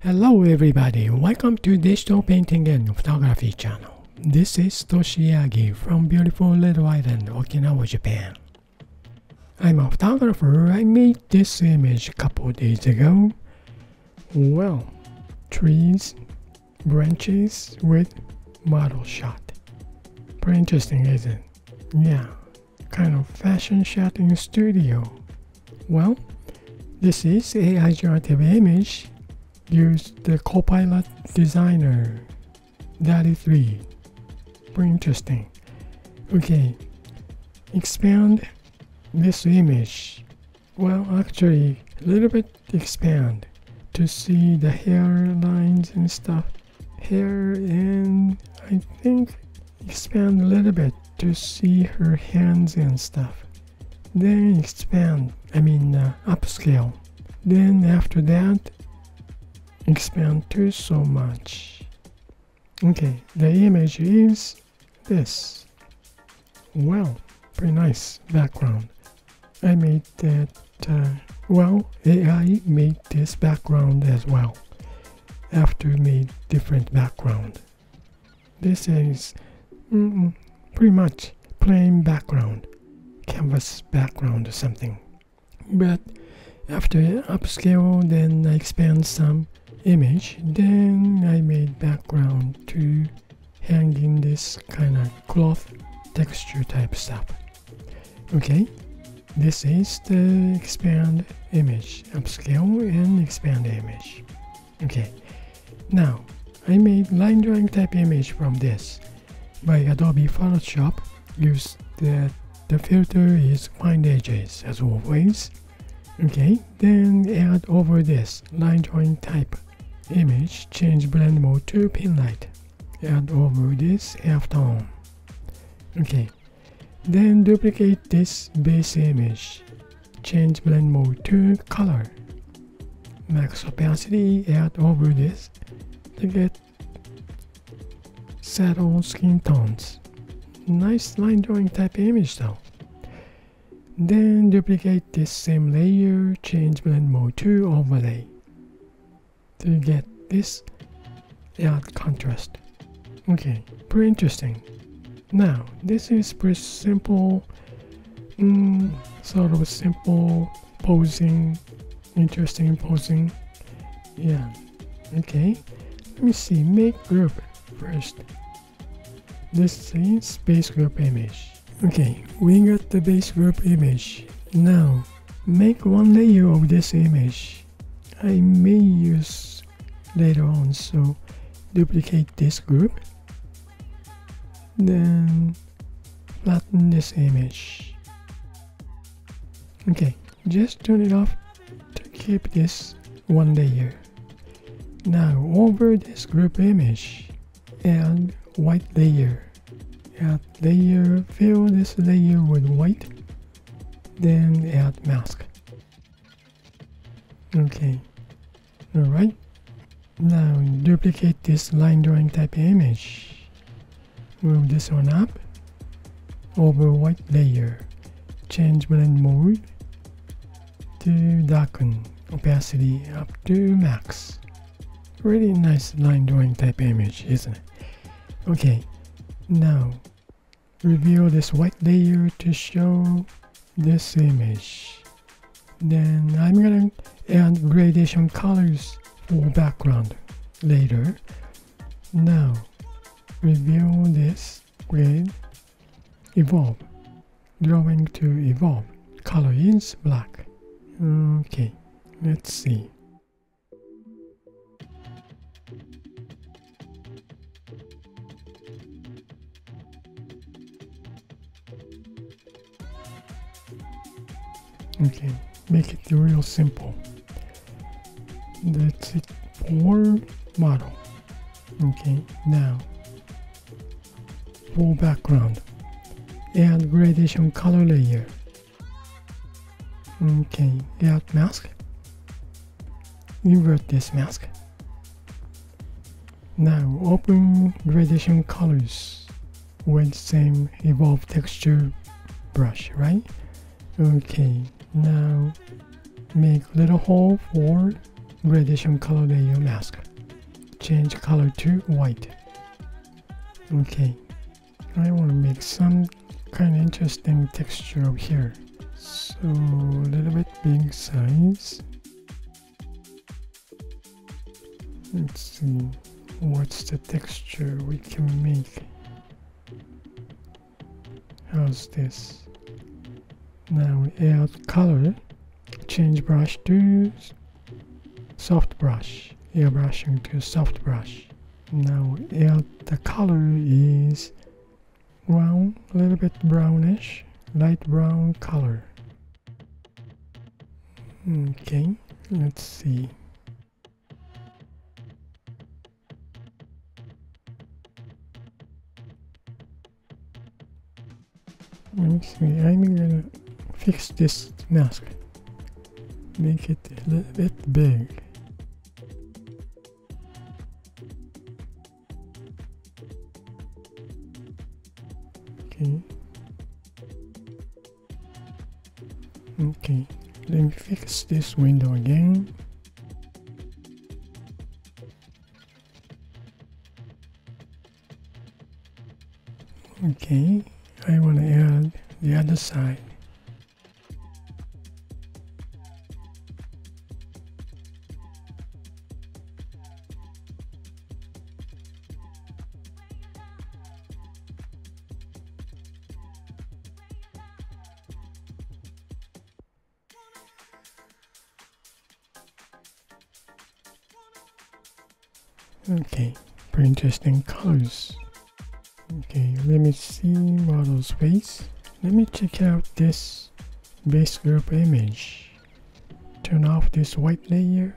Hello everybody, welcome to Digital Painting and Photography channel. This is Toshiagi from beautiful Little Island, Okinawa, Japan. I'm a photographer, I made this image a couple days ago. Well, trees, branches with model shot. Pretty interesting, isn't it? Yeah, kind of fashion shot in studio. Well, this is AI generative image use the Copilot Designer DALL-E 3. Very interesting. Okay, expand this image. Well, actually, a little bit expand to see the hairlines and stuff. Hair and I think expand a little bit to see her hands and stuff. Then expand, I mean uh, upscale. Then after that, expand to so much. Okay, the image is this. Well, pretty nice background. I made that, uh, well, AI made this background as well. After made different background. This is mm, pretty much plain background, canvas background or something. But after upscale, then I expand some image. Then I made background to hang in this kind of cloth texture type stuff. Okay this is the expand image upscale and expand image. Okay now I made line drawing type image from this. By Adobe Photoshop use the the filter is find edges as always okay then add over this line drawing type image, change blend mode to pin light. Add over this halftone. Okay. Then duplicate this base image. Change blend mode to color. Max opacity, add over this to get settle skin tones. Nice line drawing type image though. Then duplicate this same layer, change blend mode to overlay to get this add contrast. Okay, pretty interesting. Now, this is pretty simple, mm, sort of simple posing, interesting posing. Yeah, okay. Let me see, make group first. This is base group image. Okay, we got the base group image. Now, make one layer of this image. I may use later on so duplicate this group then flatten this image okay just turn it off to keep this one layer now over this group image add white layer add layer fill this layer with white then add mask okay all right now duplicate this line drawing type image. Move this one up. Over white layer. Change blend mode to darken. Opacity up to max. Really nice line drawing type image, isn't it? Okay, now reveal this white layer to show this image. Then I'm gonna add gradation colors for background later. Now, reveal this with evolve. Drawing to evolve. Color is black. Okay, let's see. Okay, make it real simple. That's it for model. Okay now for background add gradation color layer. Okay add mask. Invert this mask. Now open gradation colors with same evolve texture brush right okay now make little hole for gradation color layer mask. Change color to white. Okay, I want to make some kind of interesting texture over here. So a little bit big size. Let's see what's the texture we can make. How's this? Now we add color. Change brush to soft brush. Airbrushing to soft brush. Now add the color is brown, a little bit brownish, light brown color. Okay, let's see. Let me see, I'm gonna fix this mask. Make it a little bit big. Okay. Okay, let me fix this window again. Okay, I want to add the other side. Colors. Okay, let me see model space Let me check out this base group image. Turn off this white layer.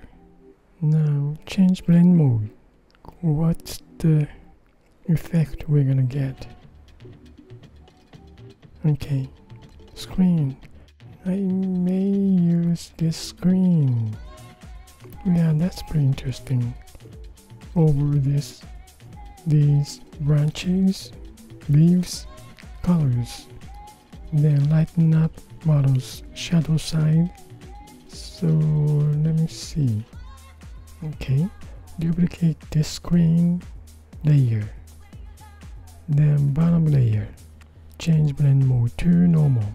Now change blend mode. What's the effect we're gonna get? Okay, screen. I may use this screen. Yeah, that's pretty interesting over this these branches leaves colors. Then lighten up models shadow side. So let me see. Okay duplicate this screen layer. Then bottom layer. Change blend mode to normal.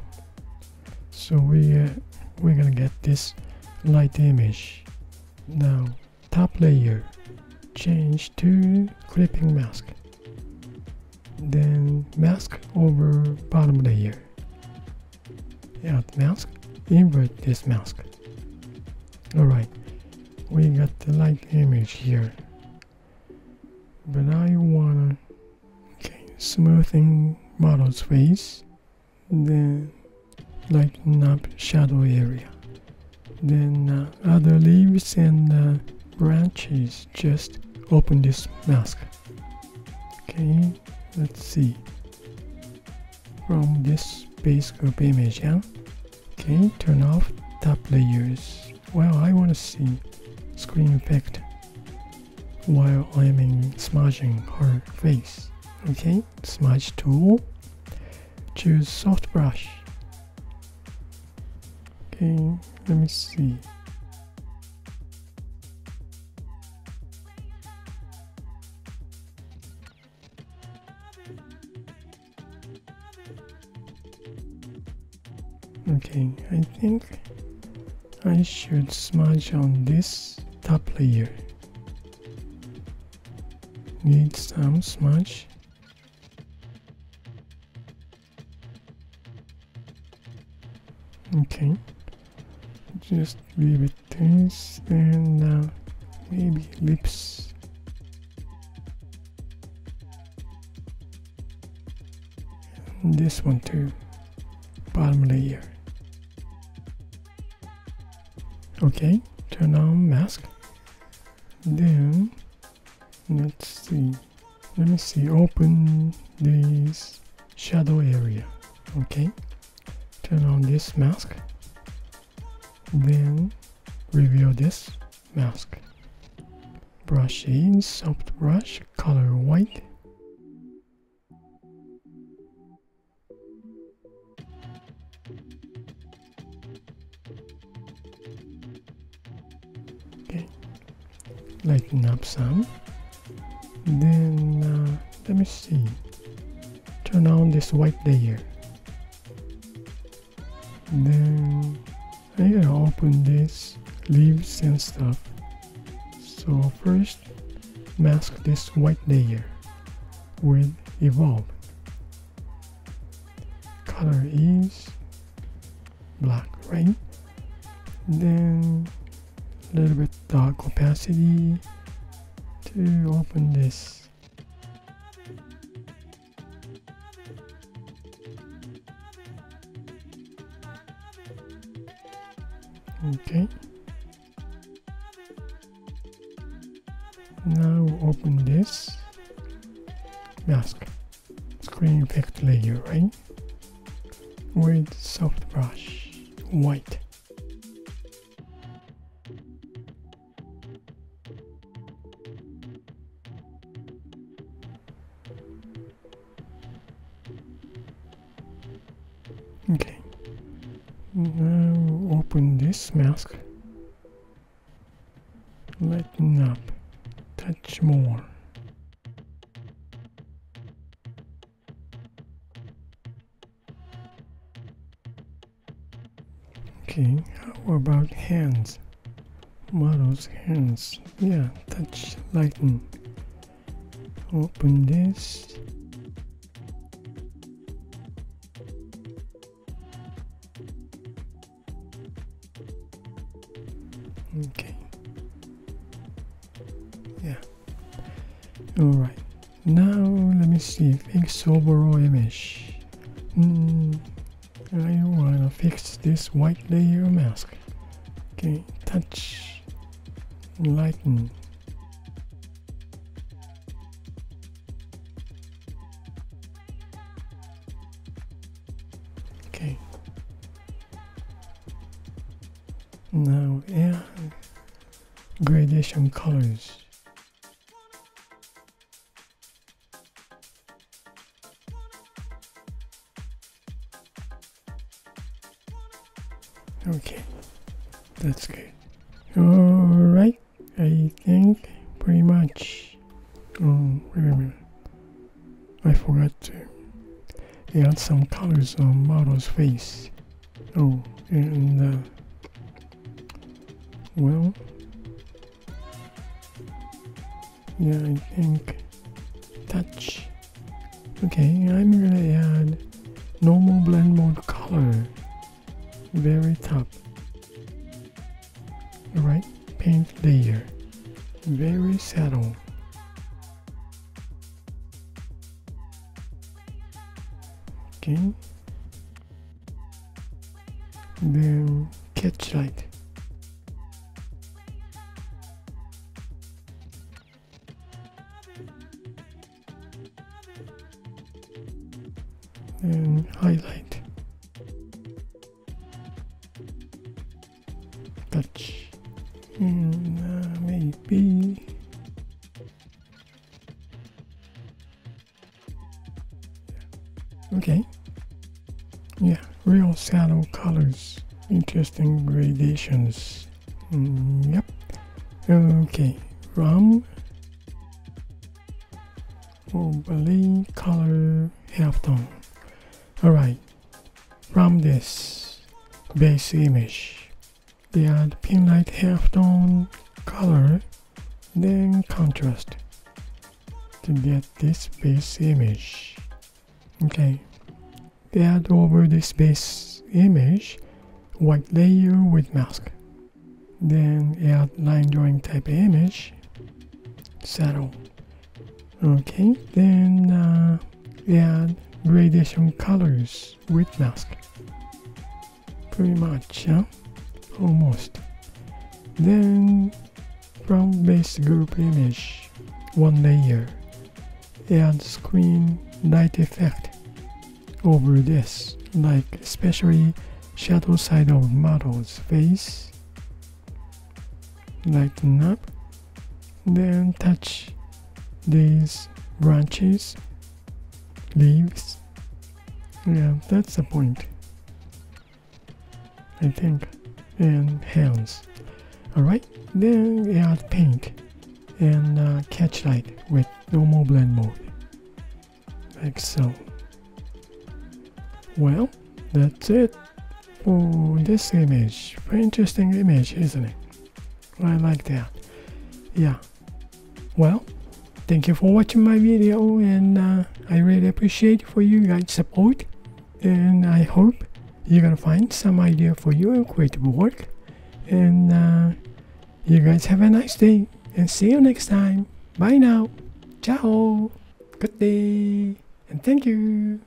So we uh, we're gonna get this light image. Now top layer change to clipping mask. Then mask over bottom layer add mask invert this mask. Alright we got the light image here. But I wanna okay smoothing model's face then lighten up shadow area. Then uh, other leaves and uh, branches just open this mask. Okay let's see. From this base group image yeah? Okay turn off top layers well I want to see screen effect while I'm in smudging her face. Okay smudge tool. Choose soft brush. Okay let me see Okay, I think I should smudge on this top layer. Need some smudge. Okay, just leave it this and now uh, maybe lips. And this one too, bottom layer. Okay, turn on mask. Then let's see. Let me see. Open this shadow area. Okay, turn on this mask. Then reveal this mask. Brush in, soft brush, color white. Lighten up some. Then uh, let me see. Turn on this white layer. Then I'm gonna open this leaves and stuff. So first mask this white layer with evolve. Color is black, right? Then a little bit dark opacity to open this. Okay. Now open this mask screen effect layer, right? With soft brush, white. Lighten up. Touch more. Okay, how about hands? Model's hands. Yeah, touch lighten. Open this. Okay. Yeah. Alright. Now let me see. Fix overall image. Mm, I wanna fix this white layer mask. Okay, touch lighten. Okay. Now add gradation colors. Okay, that's good. Alright, I think pretty much. Oh, wait a minute. I forgot to add some colors on model's face. Oh, and uh, well, yeah, I think touch. Okay, I'm gonna add normal blend mode color very top. Right paint layer, very subtle. Okay. Then catch light. Interesting gradations. Mm, yep. Okay rum. Overlay color halftone all right from this. Base image. They add pin light halftone color then contrast to get this base image. Okay. They add over this base image white layer with mask. Then add line drawing type image. Saddle okay then uh, add gradation colors with mask. Pretty much yeah almost. Then from base group image, one layer, add screen light effect over this, like especially shadow side of model's face. Lighten up, then touch these branches, leaves. Yeah, that's the point. I think and hands. Alright, then add paint and uh, catch light with normal blend mode like so well that's it for this image. Very interesting image isn't it? I like that. Yeah. Well thank you for watching my video and uh, I really appreciate for you guys support and I hope you're gonna find some idea for your creative work and uh, you guys have a nice day and see you next time. Bye now. Ciao. Good day. And thank you